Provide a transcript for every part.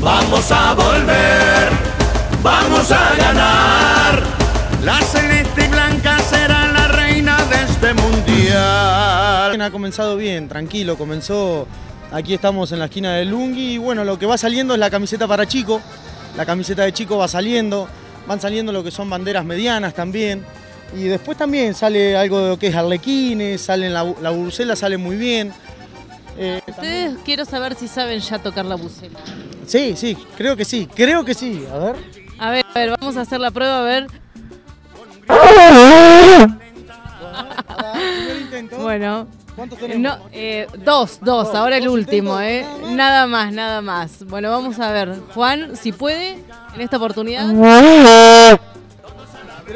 Vamos a volver, vamos a ganar. La celeste y blanca será la reina de este mundial. Ha comenzado bien, tranquilo, comenzó. Aquí estamos en la esquina de Lungi y bueno, lo que va saliendo es la camiseta para chico. La camiseta de chico va saliendo, van saliendo lo que son banderas medianas también. Y después también sale algo de lo que es arlequines, sale la, la bucela sale muy bien. Eh, Ustedes quiero saber si saben ya tocar la bucela. Sí, sí, creo que sí, creo que sí. A ver. A ver, a ver, vamos a hacer la prueba, a ver. Bueno, ¿Cuántos tenemos? no, eh, dos, dos, ahora el último, ¿eh? Nada más, nada más. Bueno, vamos a ver. Juan, si puede, en esta oportunidad.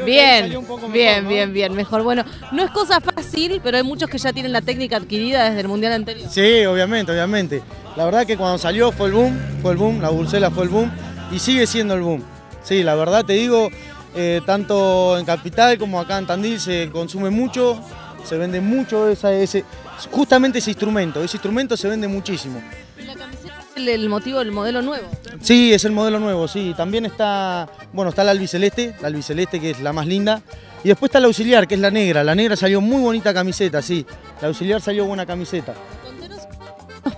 Bien, mejor, bien, ¿no? bien, bien, mejor. Bueno, no es cosa fácil, pero hay muchos que ya tienen la técnica adquirida desde el mundial anterior. Sí, obviamente, obviamente. La verdad que cuando salió fue el boom, fue el boom, la bucela fue el boom y sigue siendo el boom. Sí, la verdad te digo, eh, tanto en Capital como acá en Tandil se consume mucho, se vende mucho esa- ese, justamente ese instrumento. Ese instrumento se vende muchísimo. Y la camiseta es el, el motivo del modelo nuevo. Sí, es el modelo nuevo, sí. También está, bueno, está la albiceleste, la albiceleste que es la más linda. Y después está la auxiliar, que es la negra. La negra salió muy bonita camiseta, sí. La auxiliar salió buena camiseta.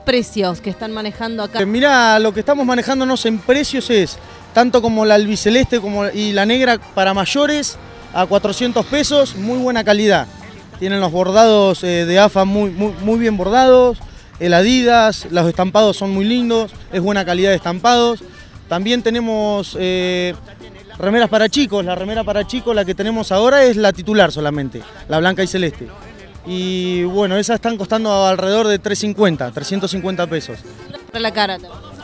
Precios que están manejando acá. Eh, Mirá, lo que estamos manejándonos en precios es tanto como la albiceleste como y la negra para mayores a 400 pesos, muy buena calidad. Tienen los bordados eh, de AFA muy, muy, muy bien bordados, el Adidas, los estampados son muy lindos, es buena calidad de estampados. También tenemos eh, remeras para chicos, la remera para chicos, la que tenemos ahora es la titular solamente, la blanca y celeste. Y bueno, esas están costando alrededor de 350, 350 pesos. Para la cara.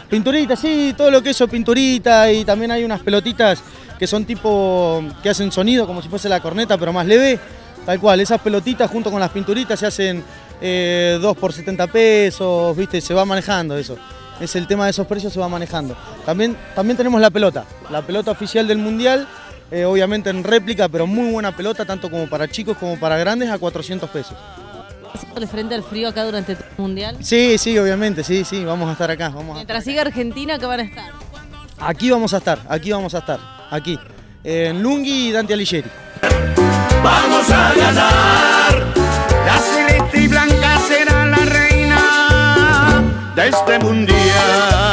Pinturita, sí, todo lo que es pinturita y también hay unas pelotitas que son tipo, que hacen sonido como si fuese la corneta pero más leve, tal cual, esas pelotitas junto con las pinturitas se hacen 2 por 70 pesos, viste, se va manejando eso. Es el tema de esos precios, se va manejando. También, también tenemos la pelota, la pelota oficial del Mundial, eh, obviamente en réplica, pero muy buena pelota, tanto como para chicos como para grandes, a 400 pesos. ¿Haciéndole frente al frío acá durante el mundial? Sí, sí, obviamente, sí, sí, vamos a estar acá, vamos Mientras siga Argentina, ¿qué van a estar? Aquí vamos a estar, aquí vamos a estar, aquí, en Lunghi y Dante Alighieri. Vamos a ganar. La celeste y blanca será la reina de este mundial.